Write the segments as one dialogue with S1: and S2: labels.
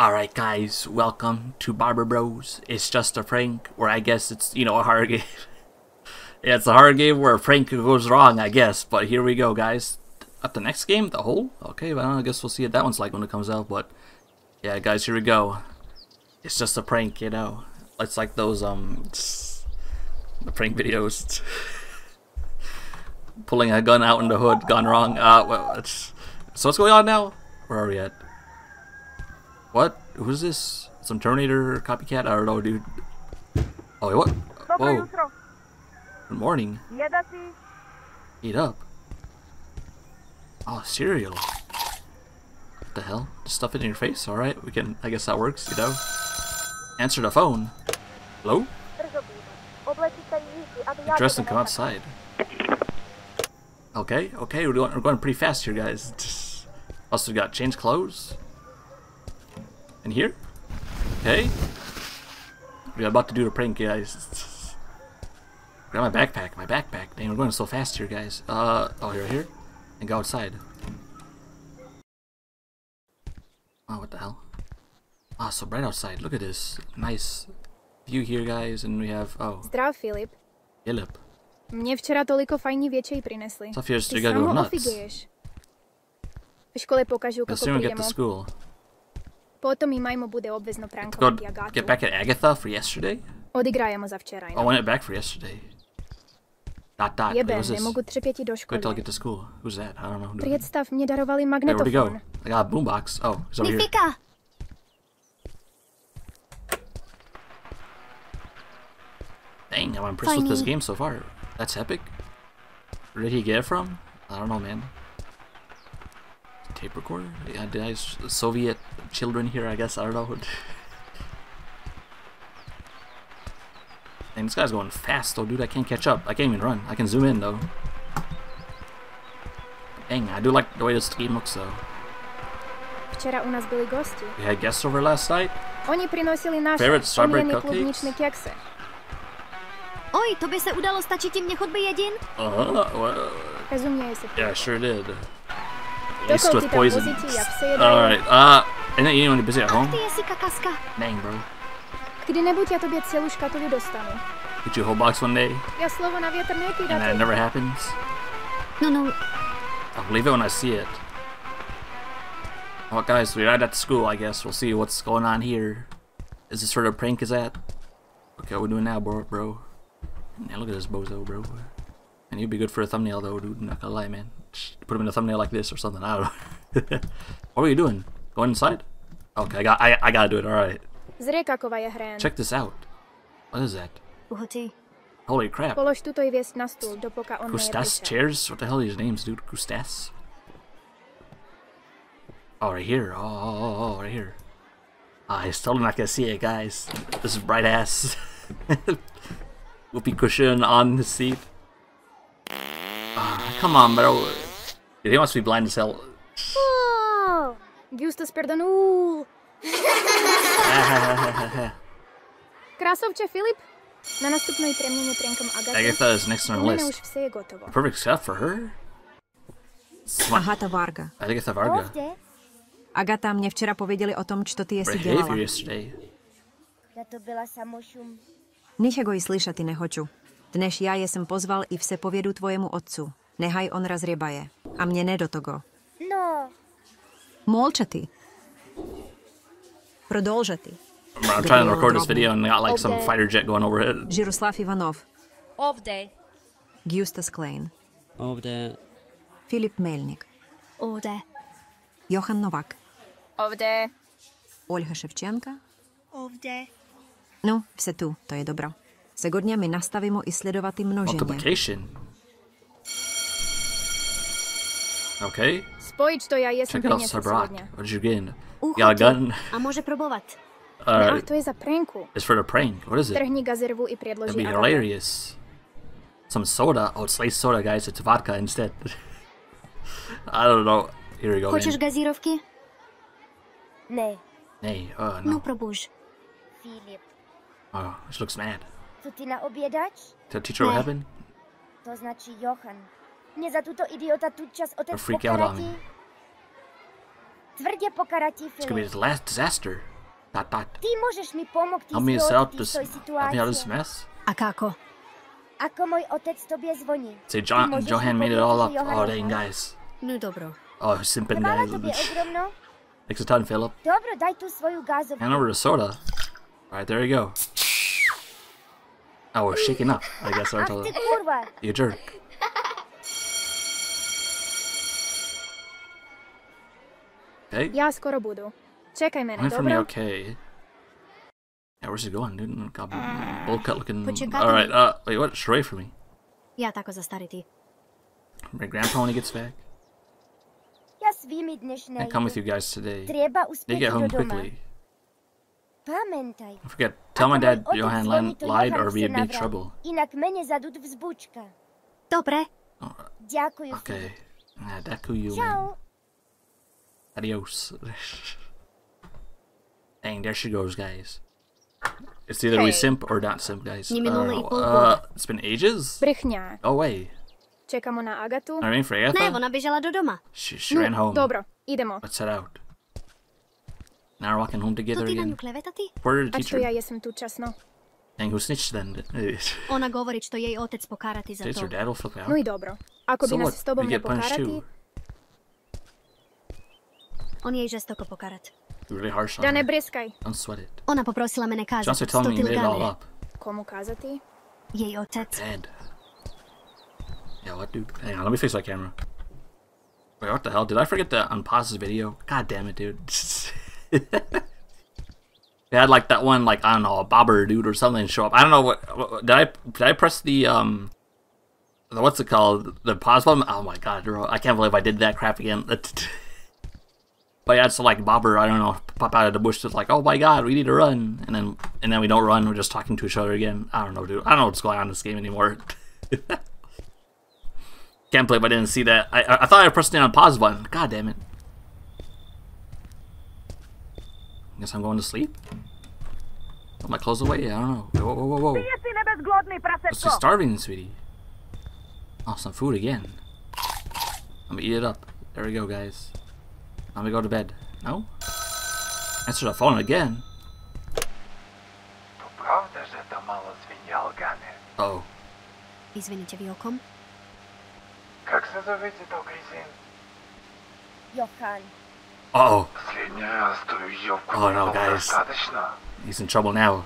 S1: Alright guys, welcome to Bober Bros. It's just a prank, or I guess it's, you know, a horror game. yeah, it's a horror game where a prank goes wrong, I guess. But here we go, guys. At the next game, the hole? Okay, well, I guess we'll see what that one's like when it comes out, but... Yeah, guys, here we go. It's just a prank, you know. It's like those, um... The prank videos. Pulling a gun out in the hood, gone wrong. Uh, well, it's... So what's going on now? Where are we at? What? Who's this? Some Terminator copycat? I don't know, dude. Oh, wait, what? Whoa. Good morning. Eat up. Oh, cereal. What the hell? Just stuff it in your face? Alright, we can... I guess that works, you know? Answer the phone. Hello?
S2: Brzo budu. Oblečí se jízdy, aby já
S1: Dress and come outside. Okay, okay, we're going, we're going pretty fast here, guys. Also, we got change clothes. In here? Okay. We're about to do the prank, guys. Grab my backpack, my backpack. Dang, we're going so fast here, guys. Uh, oh, here, here. And go outside. Oh, what the hell? Ah, so bright outside. Look at this. Nice view here, guys. And we have, oh,
S3: Zdrav, Filip.
S1: Philip.
S3: Mně včera toliko fajní věčej prinesli.
S1: Safia,
S3: Ty
S1: you gotta go
S3: samo
S1: nuts.
S3: ofiguješ. V škole pokažu kako
S1: soon as we get to
S3: prijemo.
S1: school.
S3: Potom i bude obvezno
S1: Go
S3: prankovati Agatu.
S1: get back at Agatha for yesterday?
S3: Odigrajemo za včeraj.
S1: Oh,
S3: I
S1: want it back for yesterday. Dot dot. Wait,
S3: Jebe,
S1: what's this?
S3: nemogu třepěti do
S1: Wait till I
S3: školy.
S1: get to school. Who's that? I don't know.
S3: Představ, mě darovali
S1: Hey, where'd he go? I got a boombox. Oh, he's over here.
S4: Mifika!
S1: Dang, I'm impressed with this game so far. That's epic. Where did he get it from? I don't know, man. Tape recorder? Yeah, did I s- Soviet children here? I guess I don't know. Dang, this guy's going fast though, dude. I can't catch up. I can't even run. I can zoom in though. Dang, I do like the way this game looks though.
S3: Včera u nás byli gosti.
S1: We had guests over last night.
S3: Oni prinosili naše
S1: Favorite strawberry
S3: oměný
S1: cupcakes?
S3: klubničné kekse.
S4: Oj, tobě se udalo stačit ti mě chodby jedin?
S1: Uh, well,
S3: Rozuměj se.
S1: yeah, I sure did. Laced with poison.
S3: vozíci, jak se jedají.
S1: Alright, uh, and then you only busy at home?
S4: Ty jsi kakaska.
S1: Dang, bro.
S3: Kdy nebuď já tobě celou škatuli dostanu.
S1: Get you a whole box one day,
S3: Já slovo na větr
S1: and that never happens.
S4: No, no,
S1: I'll believe it when I see it. Well, guys, we're right at school, I guess. We'll see what's going on here. Is this where the prank is at? Okay, what we doing now, bro? Bro. Man, look at this bozo, bro. And he'd be good for a thumbnail, though, dude. Not gonna lie, man. Put him in a thumbnail like this or something. I don't know. what are you doing? Going inside? Okay, I got. I, I gotta do it. All right.
S3: Zri, kakova je hrén.
S1: Check this out. What is that? Holy crap.
S3: Polož tuto věc na stůl, dopoka on
S1: Gustas chairs? What the hell are these names, dude? Gustas? Oh, right here. Oh, oh, oh, oh, right here. Ah, he's totally not gonna see it, guys. This is bright ass. Whoopee cushion on the seat. Ah, come on, bro. Dude, he must be blind as hell.
S3: Oh, Justus perdonul. Krásovče Filip, na nastupnej preměně prankom Agaty.
S1: Agatha is next on the
S3: U mene už
S1: list.
S3: vše je gotovo.
S1: Perfect stuff for her. Sma-
S5: Agata Varga.
S1: Agatha Varga.
S2: Ovdje?
S5: Agata, mě včera pověděli o tom, čo ty jesi
S1: Behavior
S5: dělala.
S1: yesterday.
S2: Da to byla samošum.
S5: Nechaj slyšati, nehoču. Dneš já jesem pozval i vse povědu tvojemu otcu. Nehaj on razrjebaje. A mě ne do togo.
S2: No,
S5: Molčati. Prodolžati.
S1: I'm trying to record this video and got like some fighter jet going overhead.
S5: Žiroslav Ivanov.
S6: Ovde.
S5: Justus Klein.
S7: Ovde.
S5: Filip Melnik.
S4: Ode.
S5: Johan Novak.
S3: Ovde.
S5: Olha Ševčenka.
S2: ovde.
S5: No, vse tu, to je dobro. Segodně mi nastavimo i sledovati množeně.
S1: Multiplication. Okay.
S3: Spojič to, já jesem
S1: Check out
S3: peněz
S1: Sabrak.
S3: celodně.
S1: What did you get? You
S4: Ucho
S1: got a
S4: ty.
S1: gun?
S4: A může probovat.
S3: Ach,
S1: Alright.
S3: to je za pranku.
S1: It's for the prank. What is it?
S3: Trhni gazirvu i
S1: That'd
S3: předloží
S1: be
S3: Agatě.
S1: hilarious. Some soda. Oh, it's lace soda, guys. It's vodka instead. I don't know. Here we go.
S4: Хочeš
S1: Man.
S4: gazírovky?
S2: Ne,
S1: Hey, oh
S4: No,
S1: no.
S4: probuž.
S2: Filip.
S1: Oh, she looks mad.
S2: Co ty na obědač?
S1: Tell teacher what
S4: Ne.
S1: happened?
S2: To značí Johan. Mě za tuto idiota tu čas otec
S1: freak out on me.
S2: Tvrdě pokaratí
S1: It's gonna be
S2: Filip.
S1: the last disaster. Dot dot.
S2: Ty môžeš mi pomôcť
S1: Help me
S2: ísť
S1: set
S2: von
S1: up
S2: z
S1: this.
S2: tejto
S1: Help me out of this
S2: situácie.
S1: mess.
S4: A kako?
S2: Ako môj otec tobie zvoní.
S1: Say John,
S2: Môžeš
S1: Johan made it all up. Oh dang guys.
S4: No dobro.
S1: Oh simping
S2: Trváva
S1: guys.
S2: tobie ogromno?
S1: Thanks a ton, Philip.
S2: Dobro, daj tu svoju gázovku.
S1: Hand over the soda. Alright, there you go. Oh, we're shaking up. I guess I told
S2: ty kurva.
S1: You jerk. Okay.
S3: Ja skoro budu. Čekaj mene,
S1: Went for me
S3: dobro?
S1: okay. Yeah, where's he going, dude? Got bowl cut looking.
S4: Počekajte
S1: Alright,
S4: mi.
S1: uh, wait, what? Stray for me.
S4: Ja tako zastariti.
S1: My grandpa when he gets back.
S2: Ja s vými dneš
S1: I come with you guys today.
S2: Treba
S1: They get home
S2: doma.
S1: quickly.
S2: Pamätaj.
S1: Don't forget, tell my dad
S2: môj otec
S1: Johan
S2: zvoní,
S1: li-
S2: to
S1: lied or be
S2: chce
S1: in big trouble.
S2: Inak mene zadud vzbučka.
S4: Dobre.
S2: Ďakujem.
S1: okay. Yeah, Deku you, man.
S2: Čau.
S1: Adios. Dang, there she goes, guys. It's either we simp or not simp, guys.
S4: Ni minulý
S1: Uh,
S4: pol
S1: uh, it's been ages?
S3: Brchňák.
S1: Oh, wait.
S3: Čekamo na Agatu?
S1: I mean, for
S4: Ne,
S1: Agatha?
S4: ona běžela do doma.
S1: She, she ran home.
S3: dobro, idemo.
S1: Let's head out. Now we're walking home
S4: To
S1: together
S4: ty na ňu
S1: again.
S4: klevetati?
S1: Where did the
S3: A čo
S1: teacher?
S3: ja jesem tu časno?
S1: Dang, who snitched then?
S4: Ona govori što jej otec pokarati za
S1: Is her
S4: to.
S1: dad will flip out?
S3: No i dobro. Ako
S1: So
S3: by
S1: what?
S3: nás s tobom
S1: We get punished
S3: nepokárati,
S1: too.
S4: On jej žestoko pokarat.
S1: You're really harsh on
S3: da ne
S1: her.
S3: brieskaj.
S1: Don't sweat it.
S4: Ona poprosila mene
S1: She
S4: kazati
S1: wants to tell me you made it all up.
S3: Komu kázati?
S4: Jej otec.
S1: Dad. Yeah, what, dude? Hang on, let me fix my camera. Wait, what the hell? Did I forget to unpause this video? God damn it, dude. They had like that one, like I don't know, a bobber dude or something show up. I don't know what, what did I did I press the um, the, what's it called? The pause button. Oh my god, bro! I can't believe I did that crap again. but yeah, it's like bobber. I don't know, pop out of the bush. It's like, oh my god, we need to run, and then and then we don't run. We're just talking to each other again. I don't know, dude. I don't know what's going on in this game anymore. Can't believe I didn't see that. I I, I thought I pressed the on pause button. God damn it. Guess I'm going to sleep. Put my clothes away. I don't know. Whoa, whoa, whoa, whoa. Let's just starving, sweetie. Oh, some food again. I'm gonna eat it up. There we go, guys. I'm gonna go to bed. No? Answer the phone again.
S6: To prawda, że to mało zwinialgany.
S1: Oh.
S4: Izvinite vi okom.
S6: Как се зовете този син?
S2: Johan.
S1: Uh oh.
S6: Последния раз той Йовко
S1: Oh, no,
S6: било
S1: guys.
S6: достатъчно.
S1: He's in trouble now.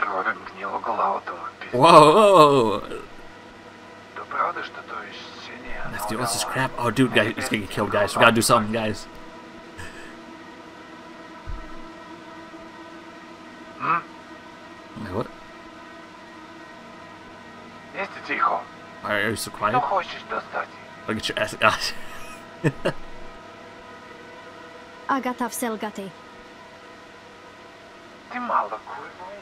S6: Кровен гнило главата му пи.
S1: Whoa, whoa.
S6: То правда, що той синия
S1: Let's do what's this crap? Oh, dude, guys, he's gonna get killed, guys. We gotta do something, guys. Hmm? What?
S6: Jeste
S1: tico. Are you so quiet?
S6: Što hoćeš da?
S1: Look at your ass. ass.
S4: Agata
S6: vselgati. Ti mala
S1: kurva.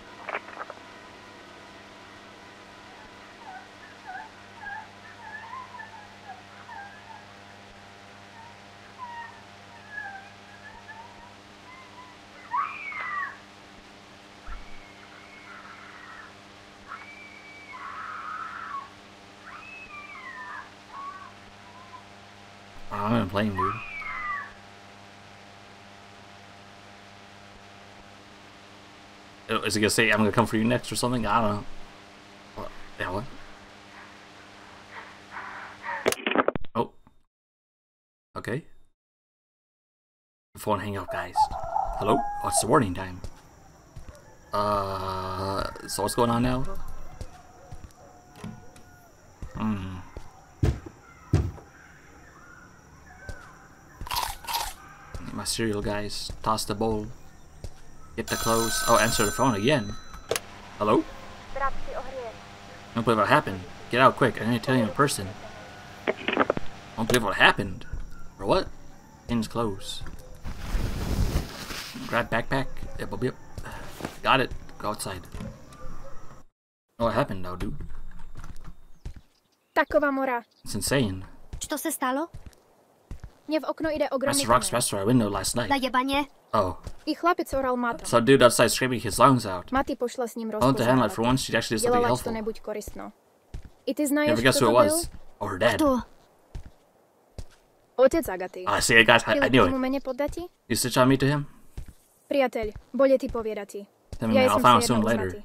S1: I'm not playing, dude. Is he gonna say I'm gonna come for you next or something? I don't know. What? Yeah, what? Oh. Okay. Phone hang up, guys. Hello? Oh, it's the warning time. Uh, so what's going on now? Hmm. Get my cereal, guys. Toss the bowl. Get the clothes. Oh, answer the phone again. Hello? Don't believe what happened. Get out quick. I need to tell you in person. Don't believe what happened. Or what? Pins close. Grab backpack. Yep, yep. Got it. Go outside. What happened though, dude?
S3: Taková mora.
S1: It's insane.
S4: Čo se stalo?
S3: Mne v okno ide ogromný
S1: Master Rock smashed our window last night.
S4: Najebanie?
S1: Oh.
S3: I chlapec oral Mato.
S1: Some dude outside screaming his lungs out.
S3: Maty pošla s ním
S1: I want to handle it for once. She'd actually do something
S3: Dělala to
S1: helpful.
S3: nebuď koristno. I ty znaješ,
S1: Never guess who
S3: to
S1: it
S3: byl?
S1: was. Or her dad.
S4: To.
S3: Otec Agaty.
S1: I see it, guys. I, I knew it.
S3: mene poddatí?
S1: You stitch on me to him?
S3: Priateľ, bude ti povedati.
S1: Then
S3: Ja
S1: I'll find out
S3: si
S1: soon later.
S3: zlatý.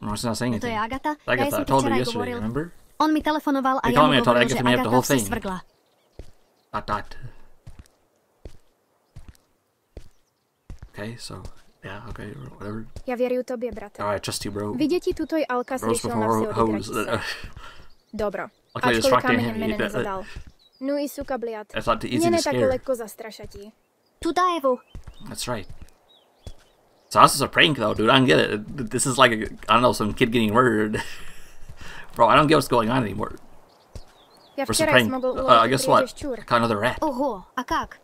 S1: No, it's not saying
S4: To je
S1: anything.
S4: Agata. ja
S1: Agatha,
S4: som
S1: I told you yesterday, remember?
S4: On mi telefonoval a ja mu hovoril, že Agata
S1: whole
S4: si svrgla.
S1: Dot. Okay, so yeah, okay, whatever.
S3: Ja vierujú tobie, brate.
S1: All right, trust you, bro.
S3: Vidie ti tuto i Alka sriešil na
S1: before
S3: vse
S1: hoes.
S3: odigrať sa. Dobro.
S1: They
S3: Ačkoliv
S1: him.
S3: mene nezadal. No i suka bliat.
S1: That's not easy
S3: Mne
S1: to
S3: tako
S1: scare.
S3: lekko zastrašatí.
S4: Tu Dajevu.
S1: That's right. So this is a prank, though, dude. I don't get it. This is like a, I don't know, some kid getting murdered. Bro, I don't get what's going on anymore.
S3: Ja
S1: Where's the
S3: včera
S1: prank? Uh,
S3: uložiť
S1: guess what? I caught another rat.
S4: Oho, a kak?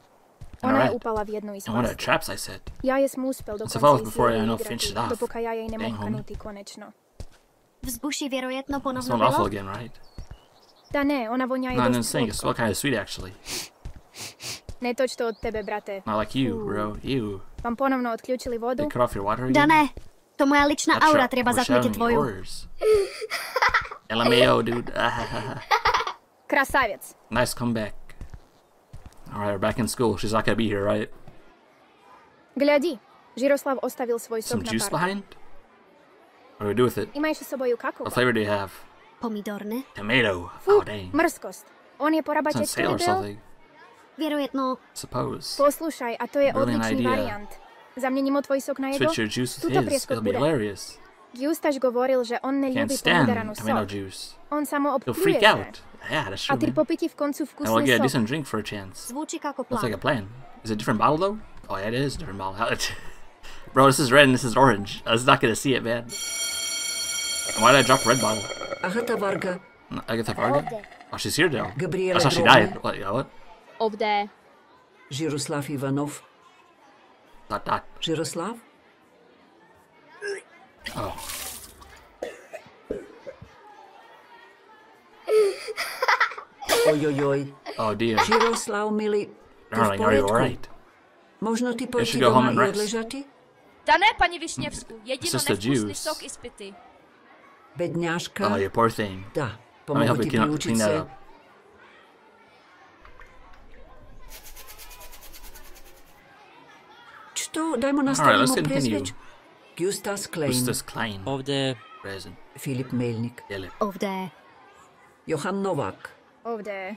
S1: And a
S3: Ona je
S1: rat.
S3: upala v jednu iz
S1: one of the traps I said.
S3: Ja je smúspel
S1: What's the
S3: dokonca
S1: fault
S3: i
S1: before I
S3: siedli
S1: know
S3: igraty,
S1: finished it off?
S3: dopoka ja jej
S1: Dang,
S3: nemoh kanutý konečno.
S4: Vzbuší věrojetno ponovno
S1: Smelled awful again, right?
S3: Tá ne, ona vonia
S1: No, I
S3: je
S1: didn't
S3: dosť
S1: think. It kind of sweet, actually.
S3: Netoč to od tebe, brate.
S1: Not like you, bro. You.
S3: Vám ponovno odkľúčili vodu?
S1: They cut off your water again?
S4: Dané, to moja ličná
S1: That's
S4: aura
S1: right.
S4: treba
S1: We're
S4: zatmieť
S1: shouting
S4: tvoju.
S1: yours. LMAO, dude.
S3: Krasavec.
S1: nice comeback. Alright, we're back in school. She's not gonna be here, right?
S3: Gľadi, Žiroslav ostavil svoj
S1: Some
S3: sok na
S1: juice behind? What do we do with it?
S3: Imajš s sobою kakao?
S1: What flavor do you have?
S4: Pomidorné?
S1: Tomato.
S3: Fú,
S1: Oh, dang.
S3: mrzkosť. On je
S1: It's on
S3: porabateč
S1: sale or something.
S4: Věrojetno,
S1: Suppose.
S3: Poslúšaj, a to je
S1: Brilliant
S3: odličný
S1: idea.
S3: variant. Zamiením o tvoj sok na jedlo?
S1: Switch your juice with
S3: Tuto
S1: his. It'll be
S3: bude.
S1: hilarious.
S3: Giustaš govoril, že on
S1: Can't
S3: neľúbi
S1: stand
S3: pomeranú
S1: tomato
S3: sok.
S1: juice.
S3: On sa mu
S1: You'll freak out. Yeah, that's true.
S3: ty
S1: Man.
S3: popiti v koncu
S1: And we'll get a decent drink for a chance.
S4: zvučí ako
S1: Looks like a
S4: plán.
S1: Is it a different bottle though? Oh yeah, it is a different bottle. Bro, this is red and this is orange. I was not gonna see it, man. Why did I drop red bottle?
S7: Agata Varga,
S1: No, Agatha Varga? Oh, she's here now.
S7: Gabriela
S1: I thought she died. What? Yeah, what?
S3: Ovde.
S7: Žiroslav Ivanov.
S1: Dot dot.
S7: Žiroslav?
S1: Oh.
S7: Ojojoj.
S1: Oh dear.
S7: Žiroslav, milý,
S1: Darling, are you alright?
S7: Možno ty
S1: should
S7: pojďte
S1: go home and
S7: i
S1: rest.
S7: odležati?
S8: Ta ne, paní Višněvsku, mm.
S1: jedino
S8: nevkusný sok i spity.
S7: Bedňáška?
S1: Oh, you poor thing.
S7: Dá,
S1: Let me
S7: pomohu
S1: help you
S7: ti
S1: clean,
S7: vyučit se.
S1: up.
S7: Čto, daj mu
S1: Alright,
S7: nastavit
S1: let's continue.
S7: Priezvič. Justas Klein,
S1: Justus Klein.
S9: Ovde.
S1: Present.
S7: Filip Melnik,
S1: Philip.
S4: Ovde.
S7: Johan Novák,
S3: Ovde.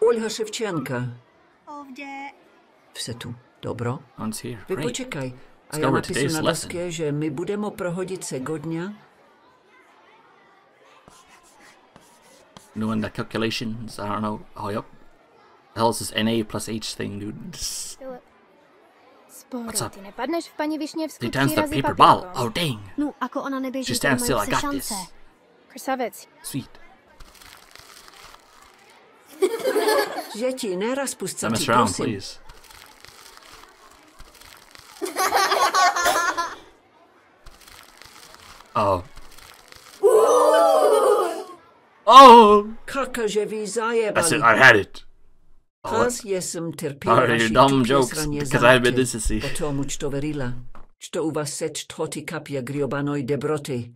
S7: Olha Ševčenka.
S4: Ovde.
S7: Vse tu, dobro?
S1: One's here.
S7: Vy
S1: Great.
S7: počekaj. A
S1: Let's
S7: já
S1: go
S7: napisu na
S1: lesson.
S7: že my budeme prohodit se godňa.
S1: Doing the calculations. I don't know. Oh, yep. The hell is this NA plus H thing, dude?
S3: Filip. Sporo,
S1: What's up?
S3: ty nepadneš v pani Višněvsku
S1: Three
S3: tři
S1: times the
S3: razy
S1: paper ball.
S3: papírkom.
S1: Oh, dang.
S4: No, ako ona neběží,
S1: She
S4: to
S1: stands still.
S4: majú
S1: I
S4: vse
S1: got
S4: šance.
S1: this.
S3: Krsavec.
S1: Sweet.
S7: Že ti neraz pust
S1: Let me
S7: ti,
S1: surround,
S7: prosím.
S1: please. Oh. Oh!
S7: Kaka, že vy
S1: That's
S7: zajebali.
S1: it. I had it. Oh,
S7: Kaz jesem trpila
S1: Oh, your
S7: vaši
S1: dumb
S7: tupě
S1: jokes,
S7: sraně
S1: because I have been
S7: zátěž.
S1: dizzy.
S7: O tomu, čo verila. Čo u vás seč toti kapia griobanoj debroty.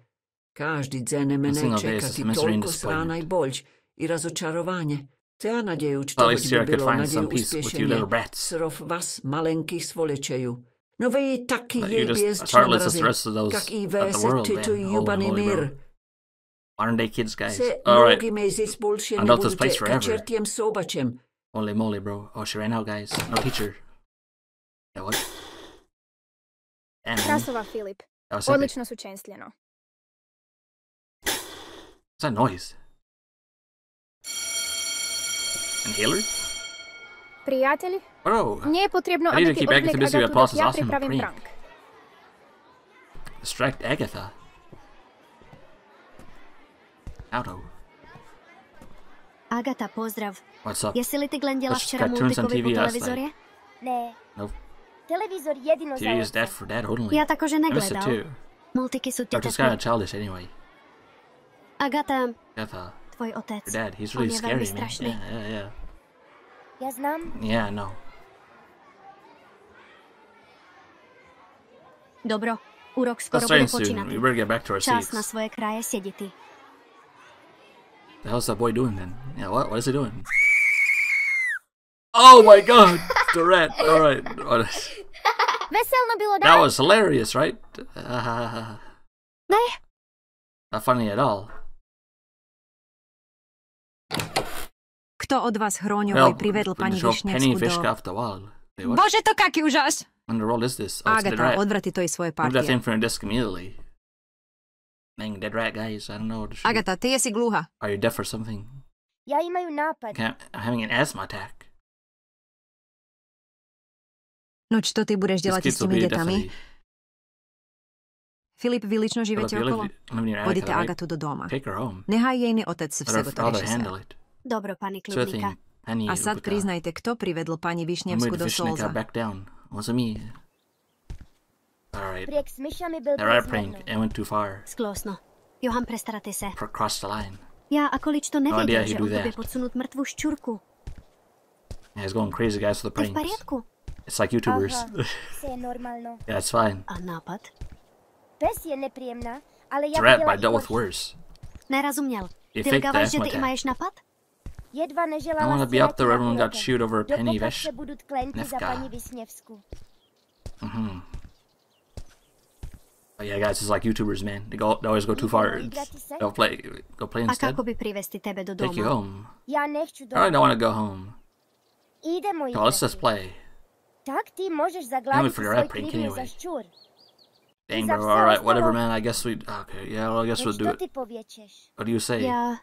S7: Každý dzen
S1: A
S7: mene
S1: single day
S7: čeka
S1: is
S7: ti
S1: a misery and
S7: toľko
S1: disappointment.
S7: sránaj boľ i razočarovanie. Te nadeju, čo
S1: Well, at
S7: hoď
S1: least here I
S7: by
S1: could
S7: bylo
S1: find
S7: nadeju
S1: some peace with you
S7: uspěšeně.
S1: little brats.
S7: Srov vás malenkých svolečeju. No vy taky
S1: Uh, you're just
S7: jeběz,
S1: as
S7: čo
S1: heartless as the
S7: namrazím.
S1: rest of those
S7: Kak i
S1: of the
S7: ve se
S1: world,
S7: ty
S1: man.
S7: tu
S1: Holy
S7: jubaný
S1: moly, bro.
S7: mír.
S1: Modern day kids, guys.
S7: Se
S1: Alright.
S7: nogi mezi spolčě
S1: I know this
S7: nebudete
S1: place forever. Holy moly, bro. Oh, she ran out, guys. No teacher. Yeah, what? Damn.
S3: Krasova, Filip.
S1: That was epic.
S3: Odlično sučenstveno.
S1: What's that noise? Inhaler?
S3: Priateľ,
S1: Bro,
S3: nie je potrebno,
S1: I need to keep Agatha busy with
S3: Agatu, dok ja
S1: awesome
S3: pripravím
S1: prank.
S3: prank.
S1: distract Agatha. Auto.
S4: Agata, pozdrav.
S1: What's up?
S4: Jestli li ty glendila
S1: Watched
S4: včera
S1: cartoons on
S4: multikovi po
S1: TV last
S4: televizorie?
S2: Ne.
S1: Nope.
S2: Televízor jedino za
S1: TV is that
S2: otca.
S1: for dad only.
S4: Já takože
S1: I missed it
S4: negledal.
S1: too.
S4: Multiky sú
S1: Doctor's kind
S4: tetné.
S1: of childish anyway.
S4: Agata,
S1: Agatha,
S4: tvoj otec.
S1: your dad, he's
S4: On
S1: really
S4: je
S1: scary,
S4: veľmi
S1: man.
S4: strašný.
S1: Yeah, yeah, yeah.
S2: Ja znam.
S1: Yeah, no.
S4: Dobro, úrok skoro
S1: That's
S4: bude
S1: starting soon.
S4: počínať.
S1: We better get back to our
S4: Čas
S1: seats.
S4: na svoje kraje sedi ty.
S1: The hell's that boy doing then? Yeah, what? What is he doing? Oh my god! The rat. Alright. That was hilarious, right? Uh, not funny at all.
S5: Kto od vás
S1: Well,
S5: hróňovoj privedl pani
S1: show Penny
S5: Višnevskú
S1: Fishka
S5: do...
S1: off the wall. Wait, what?
S5: Bože, to kaký úžas!
S1: What in the world is this? Oh, it's a dead
S5: Agata,
S1: rat.
S5: odvrati to i svoje
S1: Move that
S5: partie.
S1: thing from your desk immediately. Dang, dead rat, guys. I don't know what to shoot.
S5: Agata, ty jesi glúha.
S1: Are you deaf or something?
S2: Ja imaju napad.
S1: Can't, I'm having an asthma attack.
S5: No čo ty budeš
S1: This
S5: delať
S1: kid's
S5: s tými
S1: will be
S5: detami?
S1: definitely.
S5: Filip, vy lično živete
S1: Philip, you
S5: okolo?
S1: live, live near
S5: Vodite
S1: Agatha, right?
S5: Agatu do doma.
S1: Take her home.
S5: Nehaj jej otec v
S1: Let
S5: sebe
S1: her
S5: to
S1: father
S5: rieši
S1: handle
S5: sa.
S1: it.
S4: dobro, pani
S1: Sure thing.
S4: Kľudníka.
S1: Penny,
S5: A sad
S1: Lupica.
S5: priznajte, kto privedl pani
S1: Who
S5: Višnevsku
S1: made
S5: do
S1: Vishnika
S5: Solza?
S1: back down? Was it me? Alright.
S2: Prijek s myšami byl
S1: That rat
S2: bezmarnou.
S1: prank, it went too far.
S4: Sklosno. Johan, prestarate se.
S1: Pro- crossed the line.
S4: Já a Količ to
S1: No idea
S4: nevěděl, že
S1: he'd do
S4: on tobě
S1: that.
S4: podsunut mrtvou šťurku.
S1: Yeah, he's going crazy, guys, for the
S4: Ty v
S1: pranks.
S4: pariadku?
S1: It's like YouTubers.
S2: Aha, se je normálno.
S1: yeah, it's fine.
S4: A nápad?
S2: Pes je nepríjemná, ale
S1: It's
S2: ja
S1: a rat,
S2: videla
S1: but I dealt
S2: i
S1: with
S2: horší.
S1: worse.
S4: Nerozuměl.
S1: You
S4: Ty
S1: faked the
S4: lgávaš, že
S1: asthma
S4: ty i
S1: attack.
S4: maješ napad?
S2: Jedva neželala
S1: I wanna be
S2: střílet
S1: up there,
S2: na
S1: everyone got
S2: úroke.
S1: shoot over Penny
S2: Dopokat
S1: Veš.
S2: se budú tklenti za
S1: Nevka.
S2: paní Višněvsku.
S1: But yeah, guys, it's like YouTubers, man. They go, they always go too far. It's- Go play, go play
S4: A
S1: instead.
S4: kako by privesti tebe do
S1: Take you home.
S2: Ja nechću
S1: I really don't want to go home.
S2: Idemo
S1: Oh, let's just play.
S2: Tak ti možeš
S1: Only
S2: zagladiti
S1: for the
S2: svoj
S1: rat prank
S2: za
S1: anyway.
S2: ščur.
S1: Dang,
S2: za
S1: bro. All right, whatever, man. I guess we. Okay, yeah. Well, I guess we'll do it. What do you say?
S4: Já...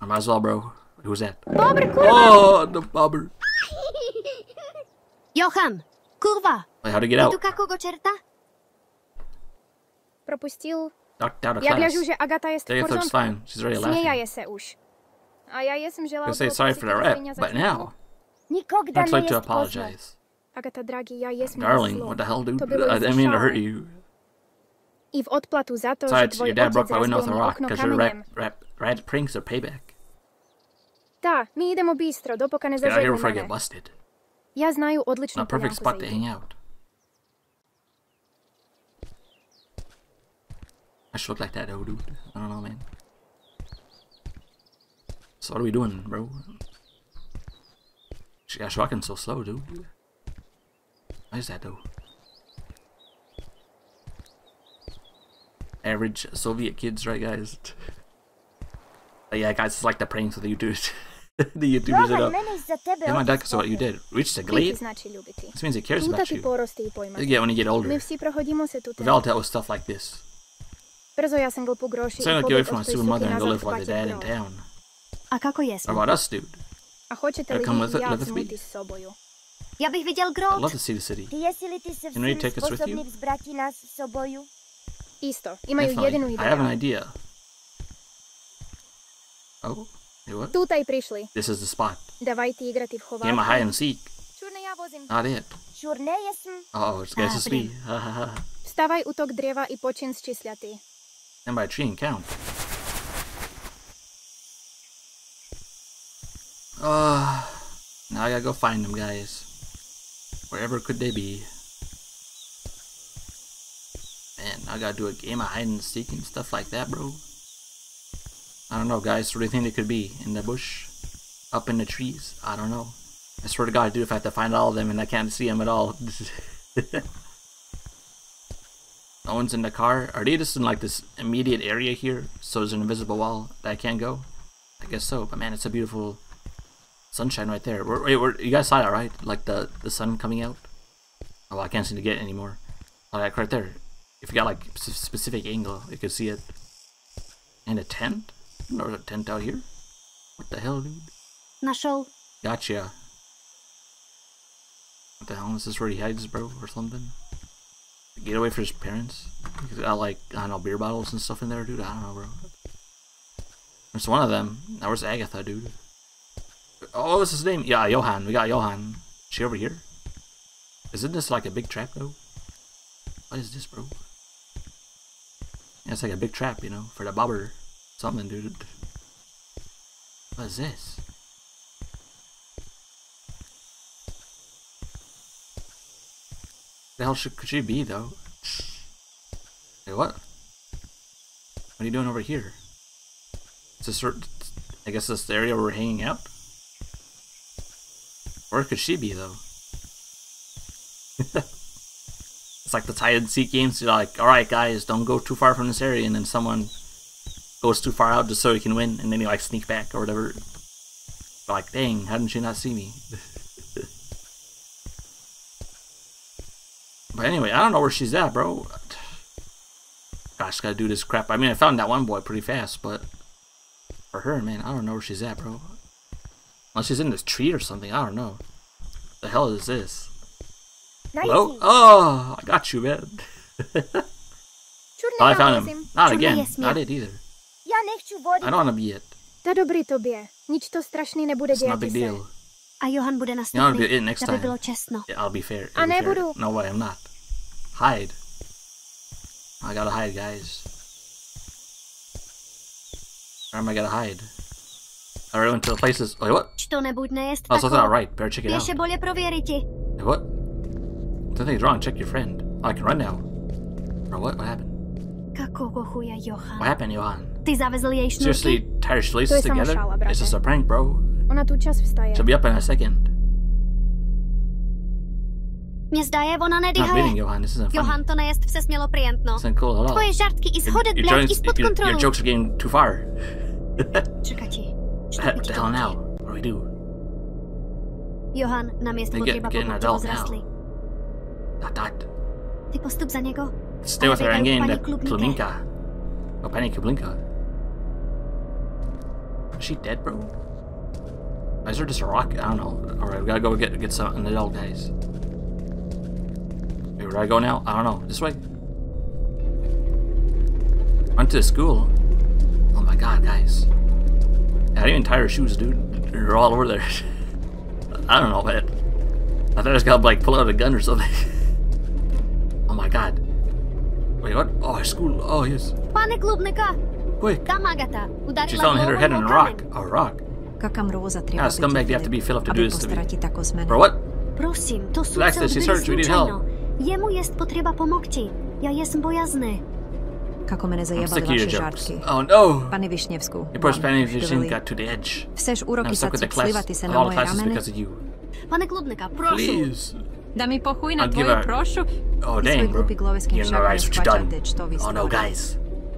S1: I might as well, bro. Who's that?
S3: Bobr, kurva!
S1: Oh, the bobber.
S4: Johan! Kurva!
S1: Wait, how to get out?
S3: propustil...
S1: Doc,
S3: że
S1: Fine. She's really laughing. Say sorry for the rap, but now...
S2: Nikogda
S1: I'd like to apologize. Darling, what the hell, dude? I didn't mean to hurt you.
S3: I w odplatu za
S1: your dad broke my window with a rock, because your rap, rap, rap pranks are payback.
S3: Ta, mi idemo bistro, dopokane zażegnamo.
S1: Get out here before I get busted.
S3: Ja znaju odličnu
S1: poljanku za igru. A perfect spot to hang out. I should look like that though, dude. I don't know, man. So what are we doing, bro? She got walking so slow, dude. Why is that though? Average Soviet kids, right, guys? Yeah, guys, it's like the pranks with the YouTubers. the YouTubers, you
S2: Johan,
S1: know.
S2: mene za tebe
S1: Yeah, my duck, so what you did. A
S3: Biti
S1: glade? This means he cares about you.
S3: porosti i pojma.
S1: You get when you get older.
S3: My vsi prohodimo se tu
S1: We've all dealt with stuff like this.
S3: Brzo ja sam glupu groši
S1: So
S3: i
S1: I get away
S3: pobjeg od toj
S1: super mother and go
S3: nazad
S1: live with
S3: hvaćat
S1: dad in town.
S4: A kako jesmo?
S1: about us, dude?
S3: A hoćete li vi i ja
S1: live with me.
S3: vzmuti s soboju?
S4: Ja bych viděl
S1: I'd love to see the city.
S2: Ti jesi li ti se
S1: Can we
S2: vsi
S1: take us with
S2: sposobni
S1: you?
S2: vzbrati nas s oboju?
S3: Isto, imaju jedinu
S1: Definitely. I have an idea. Oh, what?
S3: Tutaj prišli.
S1: This is the spot.
S3: V
S1: Game of hide and seek.
S3: Čurne ja vozim.
S1: Not it.
S2: Šur ne jesam.
S1: Oh, it's guys to speed. Ha ha ha.
S3: Vstavaj dreva i počin sčisljati.
S1: Stand by tree and count. Oh, ah, now I gotta go find them, guys. Wherever could they be? Man, I gotta do a game of hide and seek and stuff like that, bro. I don't know, guys. Where do you think they could be? In the bush? Up in the trees? I don't know. I swear to God, dude, if I have to find all of them and I can't see them at all. no one's in the car. Are they just in like this immediate area here? So there's an invisible wall that I can't go? I guess so. But man, it's a beautiful sunshine right there. Wait, wait, wait, you guys saw that, right? Like the, the sun coming out? Oh, I can't seem to get it anymore. Like right there. If you got like specific angle, you can see it. And a tent? Or a tent out here? What the hell, dude?
S4: Našel.
S1: Gotcha. What the hell is this where he hides, bro, or something? Get away from his parents? He's got like, I don't know, beer bottles and stuff in there, dude. I don't know, bro. There's one of them. Now where's Agatha, dude? Oh, what's his name? Yeah, Johan. We got Johan. She over here? Isn't this like a big trap, though? What is this, bro? Yeah, it's like a big trap, you know, for the bobber. Something, dude. What is this? The hell should, could she be though? Hey, what? What are you doing over here? It's a certain. I guess this area where we're hanging out. Where could she be though? it's like the hide and seek games. You're like, all right, guys, don't go too far from this area, and then someone goes too far out just so he can win, and then you like sneak back or whatever. Like, dang, how didn't she not see me? But anyway, I don't know where she's at, bro. Gosh, gotta do this crap. I mean, I found that one boy pretty fast, but for her, man, I don't know where she's at, bro. Unless she's in this tree or something. I don't know. The hell is this? 19.
S2: Hello?
S1: Oh, I got you, man. oh, I found him. Not again. Not it either. I don't want to be it.
S3: To dobrý tobě. Nič to strašný nebude
S1: dělat. Not big deal.
S4: A Johan bude
S1: nastupný,
S4: aby bylo.
S1: Yeah, I'll be fair. I'll a
S3: nebudu. Fair.
S1: No way, I'm not. Hide. I gotta hide, guys. Where am I gonna hide? Oh, I already went to the places. Wait, what?
S4: Č to nebuď nejest
S1: Oh, so that's
S4: tako.
S1: not right. Better check it out.
S4: Pěše bolje prověriti.
S1: Wait, what? Something's wrong. Check your friend. Oh, I can run now. Bro, what? What happened? What happened, Johan?
S4: Ty zavezl jej
S1: Seriously,
S4: šnurky?
S1: tie your
S3: To
S1: laces
S3: je
S1: together? It's just a prank, bro.
S3: Ona tu čas vstaje.
S1: She'll be up in a second.
S4: Mě zdá je, ona
S1: Not
S4: nedyhaje.
S1: kidding, Johan. This isn't funny.
S4: Johan, to nejest vse smělo prientno.
S1: This isn't cool at all.
S4: Tvoje žartky i
S1: Your-
S4: shodet,
S1: your,
S4: blядь, i
S1: joints-
S4: spod
S1: your,
S4: kontrolu.
S1: your jokes are getting too far.
S4: Čekati.
S1: What the hell now? What do we do?
S4: Johan, na měst
S1: Get-
S4: potřeba
S1: get an
S4: pokud
S1: adult
S4: vzrastli.
S1: Dot dot.
S4: Ty postup za něgo.
S1: Stay with her
S4: Ale
S1: and
S4: vydají
S1: gain
S4: paní
S1: the
S4: Klubníke.
S1: Klubinka. Oh, Penny Klubinka. Is she dead, bro? Is there just a rock? I don't know. Alright, we gotta go get get some an adult, guys. Wait, where do I go now? I don't know. This way? Run to the school. Oh my god, guys. I didn't even tie her shoes, dude. They're all over there. I don't know, man. I thought I just gotta like pull out a gun or something. oh my god. Wait, what? Oh, school. Oh, yes.
S4: Pane Klubnika,
S1: Quick.
S4: tam Agata. Udarila
S1: She fell and hit her head on a
S4: hlavou o
S1: rock.
S4: kameň.
S1: A rock.
S5: Kakam rôza trieba
S1: Yeah, scumbag, you have to be Philip to do this to me.
S5: postarati
S1: Bro, what?
S4: Prosím, to sú
S1: Relax,
S4: celé
S1: she's hurt, we need
S4: slučajno. Jemu jest potreba pomokti. Ja jesm bojazný.
S5: Kako mene
S1: I'm
S5: zajebali
S1: sick of your
S5: vaše
S1: jokes.
S5: žartky.
S1: Oh no!
S5: Pani Višnevsku.
S1: Your poor
S5: vám
S1: Spanish
S5: dovolí.
S1: vision got to the edge.
S5: Chceš
S1: I'm
S5: uroky sa
S1: stuck with the class,
S5: slivati sa
S1: of
S5: na
S1: all the
S5: moje
S1: classes
S5: ramene?
S1: because of you.
S4: Pane Klubnika, prosím.
S1: Please.
S5: Da mi pochuj na
S1: I'll give
S5: tvoju
S1: her-
S5: prošu.
S1: Oh
S5: Ty
S1: dang,
S5: svoj
S1: bro.
S5: glupý gloveským
S1: You know
S5: však
S1: guys what you done.
S5: neshvaťate, čo vy
S1: Oh no,
S5: stvorili.
S1: guys.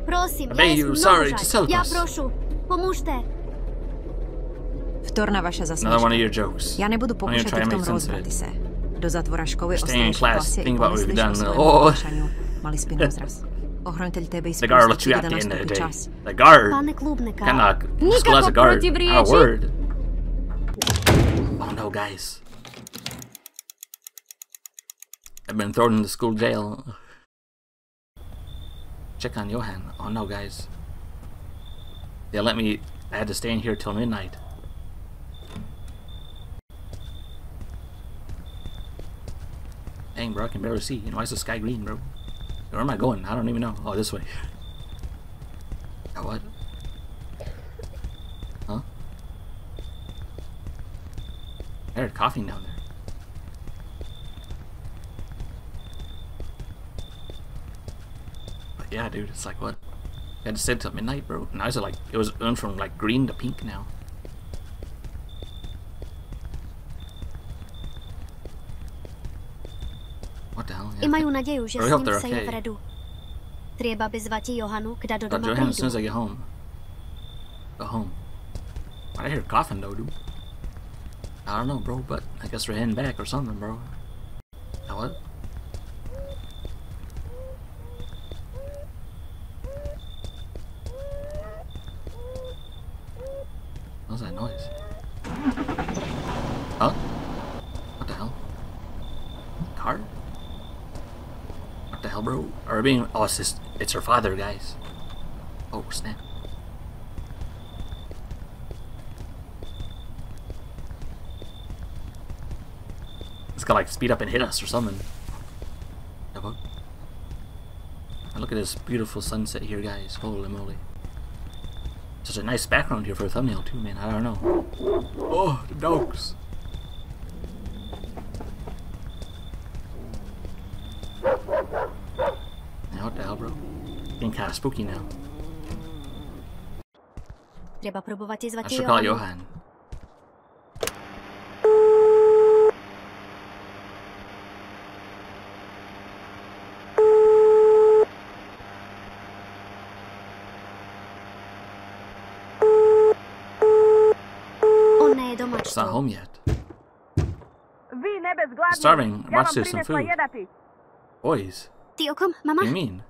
S4: Prosím,
S1: I
S4: ja
S1: beg
S4: jesm
S1: you,
S4: mnoho
S1: sorry,
S4: žať.
S1: just help
S4: Ja
S1: us.
S4: prošu, pomôžte.
S5: Vtorná vaša
S1: Another one of
S5: zasmieška.
S1: your jokes.
S5: Ja nebudu
S1: I'm gonna
S5: pokúšať
S1: try
S5: v
S1: and
S5: tom
S1: make sense of
S5: rozvrati
S1: it.
S5: se. Do zatvora školy
S1: Staying in
S5: v
S1: class,
S5: i
S1: think about what we've
S5: pomyslíš o
S1: done.
S5: svojom
S1: Oh.
S5: ponášaniu. Mali spinovzras. Ochroňteľ tebe i
S1: The guard will let
S5: spustiť,
S1: you
S5: keď
S1: at the end of the day.
S5: čas.
S1: The guard.
S4: Pane Klubnika,
S1: Cannot. School has a
S3: Nikako
S1: guard.
S3: protivrieči.
S1: Ah, Not a word. Oh no, guys. I've been thrown into school jail. Check on Johan. Oh no, guys. They let me. I had to stay in here till midnight. Dang, bro, I can barely see. You know, why is the sky green, bro? Where am I going? I don't even know. Oh, this way. What? Huh? I heard coughing down there. But yeah, dude, it's like what? I had to stay till midnight, bro. Now it's like it was going from like green to pink now. What the hell?
S4: I majú nadeju, že s ním je
S1: okay.
S4: vredu. Treba by zvati Johanu, kda do doma
S1: Johan, as soon as I get home. Go home. I hear coughing though, dude? I don't know, bro, but I guess we're heading back or something, bro. Now what? What's that noise? Huh? What the hell? Car? What the hell, bro? Are we being? Oh, it's just, it's her father, guys. Oh snap! It's gonna like speed up and hit us or something. And look at this beautiful sunset here, guys. Holy moly! Such a nice background here for a thumbnail too, man. I don't know. Oh, the dogs. kind of spooky now. Johan. It's not home yet. Starving. Watch there's some food. Boys. What do you mean?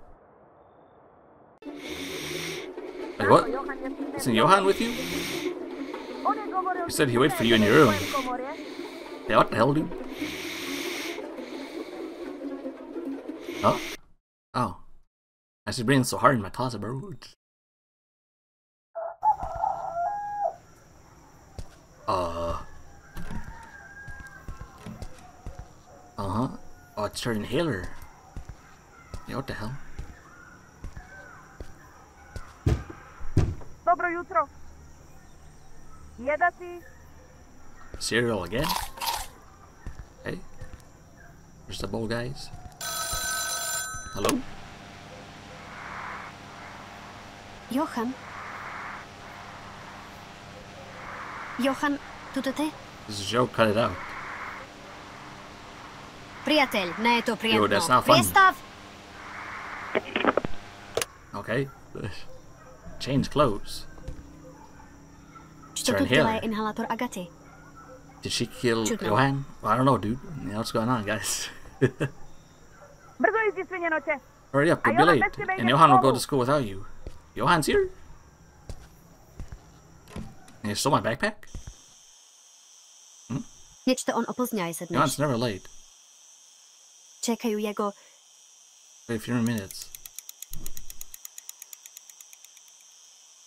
S1: Wait, what? Isn't Johan with you? He said he waited for you in your room. Yeah, what the hell, dude? Oh. Oh. I should breathing so hard in my closet, bro. Uh. Uh huh. Oh, it's her inhaler. Yeah, what the hell?
S2: Dobro jutro. Jedaty.
S1: Cereal again? Hey. Where's the bowl, guys? Hello?
S4: Johan? Johan, tuto ty?
S1: This is Joe, cut it out.
S4: Priateľ, ne je to prijetno.
S1: that's not funny.
S4: Priestav!
S1: Okay. Change clothes.
S4: Čo
S1: Turn
S4: tu
S1: here.
S4: je inhalátor Agaty?
S1: Did she kill Johan? Well, I don't know, dude. Yeah, what's going on, guys?
S2: Brzo.
S1: Hurry up,
S2: A
S1: don't be late. And Johan will go to school without you. Johan's here? And you stole my backpack? Hmm?
S4: Niečo on opozňaj
S1: Johan's never late.
S4: Čekajú jego...
S1: Wait a few more minutes.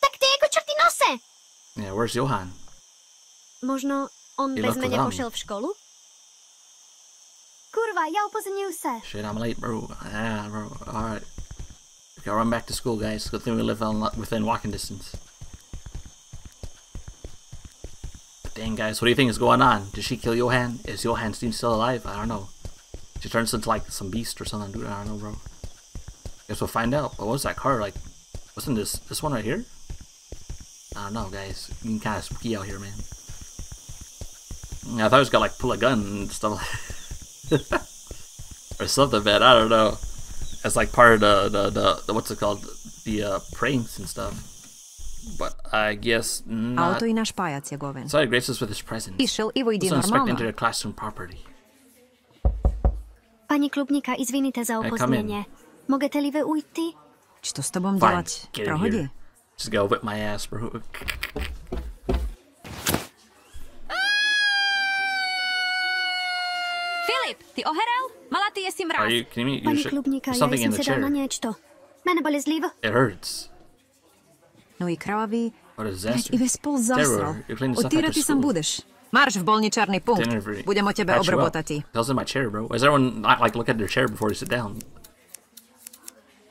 S4: Tak ty jako čerty nose!
S1: Yeah, where's Johan?
S4: Možno on
S1: Je
S4: bez
S1: left
S4: mene
S1: without me.
S4: pošel v školu? Kurva, ja sa.
S1: Shit, I'm late, bro. Yeah, bro. Alright. Okay, I'll run back to school, guys. Good thing we live on, within walking distance. But dang, guys, what do you think is going on? Did she kill Johan? Is Johan still alive? I don't know. She turns into like some beast or something, dude. I don't know, bro. Guess we'll find out. But what was that car like? Wasn't this this one right here? I don't know, guys. It's getting kind of spooky out here, man. I thought I was gonna like pull a gun and stuff, or something, man. I don't know. It's like part of the the, the, the what's it called, the uh, pranks and stuff. But I guess not.
S5: Auto i nasz
S1: pajac jagowy. Sorry, gracious with his presence.
S5: Iszył i
S1: wyjdzie normalnie. into the classroom property.
S4: Pani klubnika, izvinite za opóźnienie. Mogę teliwy ujti?
S5: Czy to
S1: z
S5: tobą
S1: działać? Just go whip my ass, bro. Ah!
S5: Filip, ty oherel? Mala ty jesi
S1: Are
S5: mráz.
S1: you kidding me? You
S4: Pani
S1: should,
S4: Klubníka,
S1: there's
S4: ja
S1: something in the
S4: se dal na
S1: chair.
S4: niečo. Mene boli zliv.
S1: It hurts.
S5: No i krvavý.
S1: What a disaster.
S5: i ve spol zasral.
S1: Terror. You're cleaning stuff
S5: Otírať
S1: after
S5: ty sam
S1: school.
S5: budeš. Marš v bolničarný punkt.
S1: Dinner for-
S5: Budem o tebe
S1: patch you up.
S5: obrobotati.
S1: Hell's in my chair, bro. Does everyone not like look at their chair before you sit down?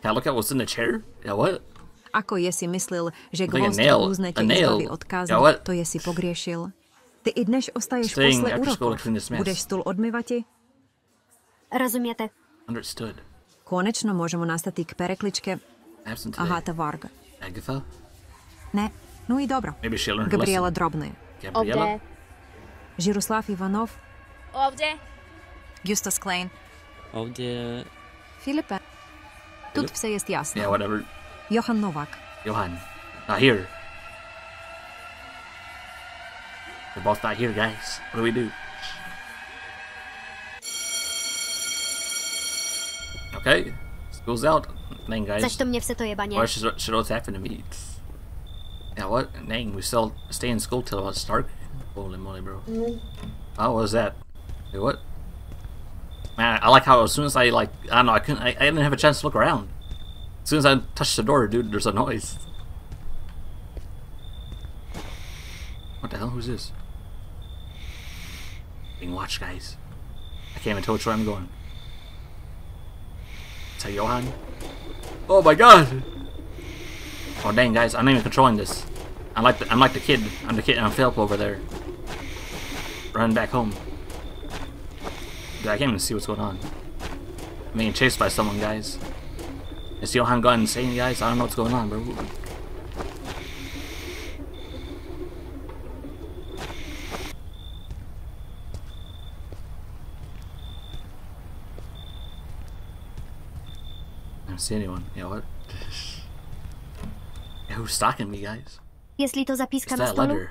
S1: Can I look at what's in the chair? Yeah, what?
S5: Ako je si myslel, že
S1: Like a
S5: gvozd
S1: nail-
S5: lúzne
S1: a
S5: ťa
S1: nail.
S5: izbaví odkazu,
S1: Ja, what?
S5: to je si pogriešil. Ty i dnes ostaješ
S1: Staying
S5: posle
S1: after school to
S5: úrokov.
S1: clean this mess.
S5: Budeš stôl odmývati?
S4: Rozumiete?
S1: Understood.
S5: Konečno môžemo nastati k perekličke
S1: Absent today.
S5: Agata Varga.
S1: Agatha?
S5: Ne, no i dobro.
S1: Maybe she'll learn her
S5: Gabriela
S1: lesson.
S5: Drobné.
S1: Gabriella?
S8: Ovde.
S5: Žiruslav Ivanov.
S8: Ovde.
S5: Justus Klein.
S9: Ovde...
S5: Filipe. Тут все jest jasno.
S1: Yeah, whatever.
S5: Johan Novak.
S1: Johan. Not here. We're both not here, guys. What do we do? Okay. School's out. Dang, guys.
S4: Zač to mě vse to jebaně?
S1: What should, should what's happened to me? Yeah, what? Dang, we still stay in school till it's dark? Holy moly, bro. Mm-hmm. Oh, what was that? Wait, what? Man, I like how as soon as I, like, I don't know, I couldn't, I, I didn't have a chance to look around. As soon as I touch the door, dude, there's a noise. What the hell? Who's this? Being watched, guys. I can't even tell which way I'm going. Is that Johan? Oh my god! Oh dang, guys, I'm not even controlling this. I'm like the, I'm like the kid. I'm the kid. I'm Philip over there, running back home. Dude, I can't even see what's going on. I'm being chased by someone, guys. Is Johan gone insane, guys? I don't know what's going on, bro. I don't see anyone. Yeah, what? Yeah, who's stalking me, guys?
S4: Jestli to zapíska
S1: What's
S4: na
S1: that
S4: stolu?
S1: letter?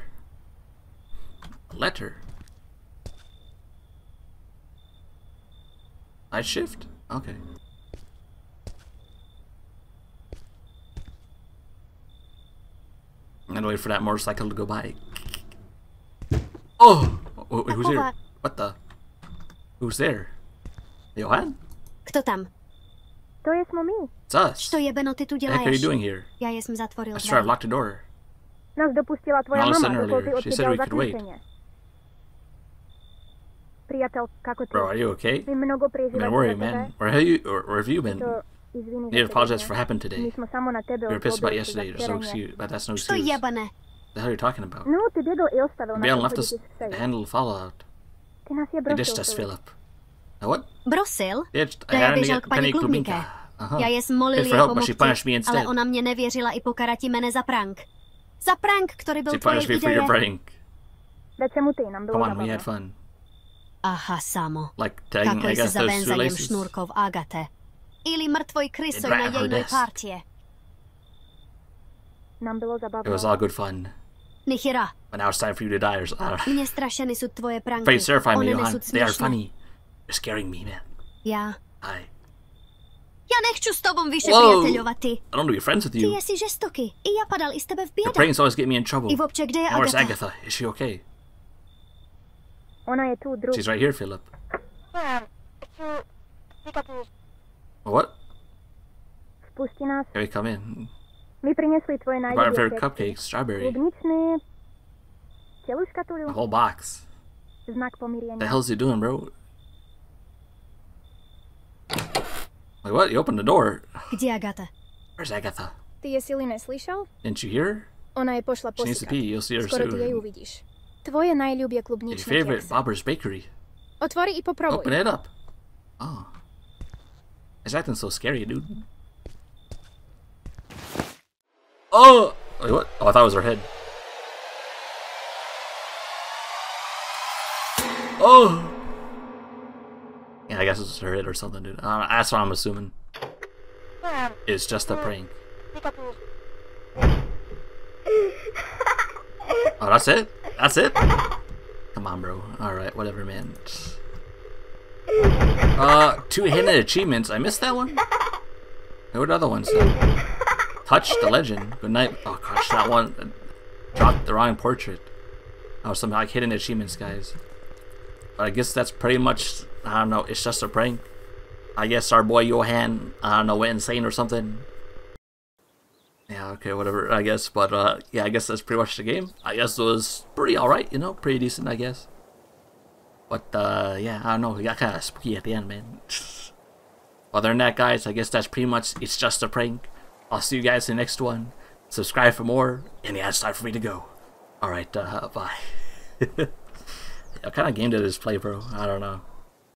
S1: Letter. Night shift? Okay. I'm gonna wait for that motorcycle to go by. Oh! Wait, wait, who's here? What the? Who's there? Johan?
S4: Kto tam?
S2: To jesmo mi.
S1: It's us.
S4: Što jebeno ty tu
S1: What are you doing here?
S4: Já jsem zatvoril
S1: I swear I've locked the door.
S2: Nás dopustila tvoja mama, dokol
S1: earlier. She said we could wait.
S2: zaključenie. Priateľ, kako ti?
S1: Bro, are you okay?
S2: My mnogo
S1: I've
S2: prežívať
S1: been worried, man. Where have you, or, where have you been?
S2: To izvini
S1: You need to
S2: za
S1: apologize
S2: tebe.
S1: for what happened
S2: My
S1: today.
S2: smo samo na tebe
S1: You were pissed about
S2: odvodili
S1: yesterday,
S2: za
S1: so
S2: včerajšie.
S1: excuse, but that's no
S4: Što
S1: excuse.
S4: jebane?
S1: The hell are you talking about?
S2: No, ty dedo i ostavil na
S1: Balen
S2: tom
S1: left us
S2: chodíte
S1: to
S2: z
S1: handle Fallout.
S2: Ty nás je
S1: He dished
S2: brosil.
S1: us,
S2: Filip.
S1: Philip. Now what?
S4: Brosil?
S1: Yeah,
S4: To já běžel k paní Klubníke.
S1: Uh-huh.
S4: Já je smolil
S1: Good for
S4: jako
S1: help, but she
S4: mluvci,
S1: punished me instead.
S4: ale ona mě nevěřila i pokarati mene za prank. Za prank, který byl
S1: She
S4: tvojej
S1: punished me for your
S4: ideje.
S1: prank.
S2: Da čemu ty, nám bylo
S1: Come on, we
S2: zabavno.
S1: had fun.
S4: Aha, samo.
S1: Like tagging, I
S4: Kako jsi
S1: guess, those
S4: zavenzajem
S1: shoelaces.
S4: šnurkov Agate. Ili mrtvoj krysoj
S1: It
S4: na
S1: ran her
S4: partije.
S2: Nám bylo
S1: It was all good fun.
S4: Nichira,
S1: But now it's time for you to die or something.
S4: mě strašeny jsou tvoje pranky.
S1: Please terrify me,
S4: One
S1: Johan. They are funny. You're scaring me, man.
S4: Já.
S1: I,
S4: Já nechču s tobou vyše
S1: Whoa.
S4: priateľovať.
S1: I don't want to be friends with
S4: Ty
S1: you.
S4: jsi žestoký. I ja padal i s tebe v
S1: Your
S4: biedách.
S1: pranks always get me in trouble.
S4: I vopče, kde je
S1: And where's
S4: Agata?
S1: Agatha? Is she okay?
S2: Ona je tu, druh.
S1: She's right here, Philip. What?
S2: Vpusti nás.
S1: Here we come in.
S2: My prinesli tvoje
S1: Brought our
S2: najľubšie
S1: favorite
S2: keksy.
S1: cupcakes, strawberry.
S2: Klubničný. Celú škatuľu.
S1: A whole box.
S2: Znak
S1: The
S2: pomírenia.
S1: hell's he doing, bro? Like what? You opened the door.
S4: Kde je Agata?
S1: Where's Agatha?
S3: Ty je Sily neslyšel?
S1: Didn't you hear her?
S3: Ona je pošla
S1: She needs to pee.
S3: posýkať.
S1: You'll see her
S3: Skoro ty jej
S1: soon.
S3: uvidíš. Tvoje najľubie
S1: Your
S3: klubničné
S1: favorite
S3: keksy.
S1: Bobber's Bakery.
S3: Otvori i popробуй.
S1: Open it up. Oh. It's acting so scary, dude. Oh! Wait, what? Oh, I thought it was her head. Oh! Yeah, I guess it's her head or something, dude. I. That's what I'm assuming. It's just a prank. Oh, that's it? That's it? Come on, bro. Alright, whatever, man. Uh, two hidden achievements. I missed that one. What other ones? though. Touch the legend. Good night. Oh gosh, that one. Dropped the wrong portrait. Oh, some like hidden achievements, guys. But I guess that's pretty much. I don't know. It's just a prank. I guess our boy Johan. I don't know, went insane or something. Yeah. Okay. Whatever. I guess. But uh, yeah. I guess that's pretty much the game. I guess it was pretty alright. You know, pretty decent. I guess. But uh, yeah, I don't know. It got kind of spooky at the end, man. Other than that, guys, I guess that's pretty much. It's just a prank. I'll see you guys in the next one. Subscribe for more, and yeah, it's time for me to go. All right, uh, bye. what kind of game did this play, bro? I don't know.